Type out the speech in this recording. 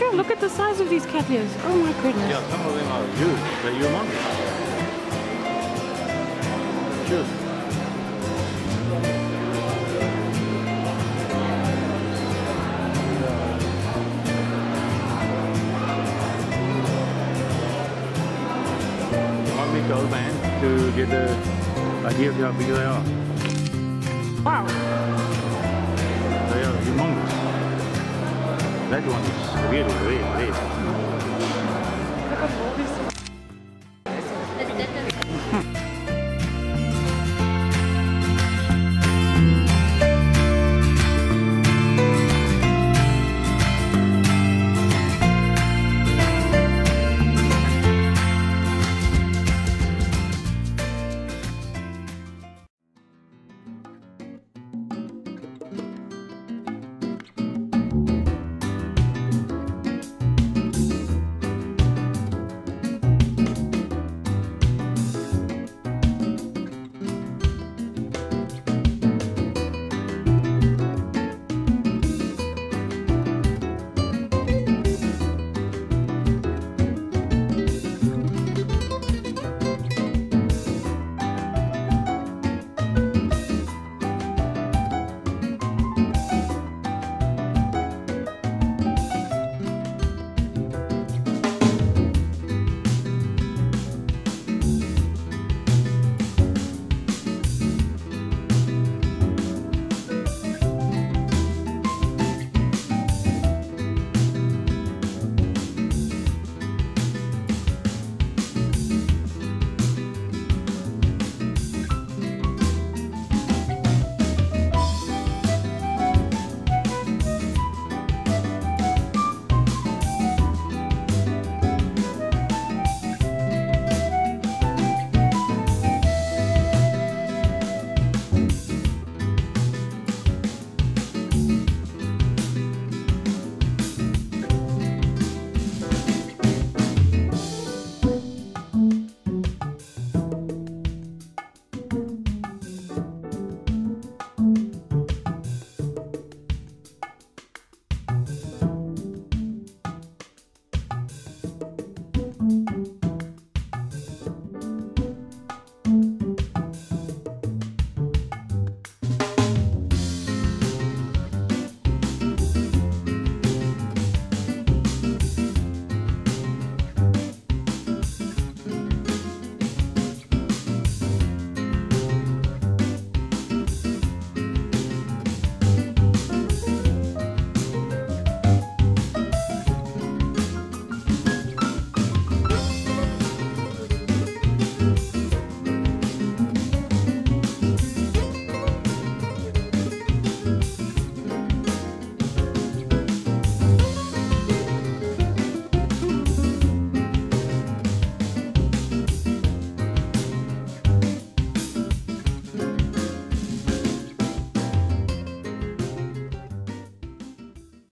Yeah, look at the size of these cat ears. Oh my goodness. Yeah, some of them are huge. They're humongous. Huge. Want me to old man to get the idea of how big they are. Wow. They are humongous. That one is 我也我也我也。我也我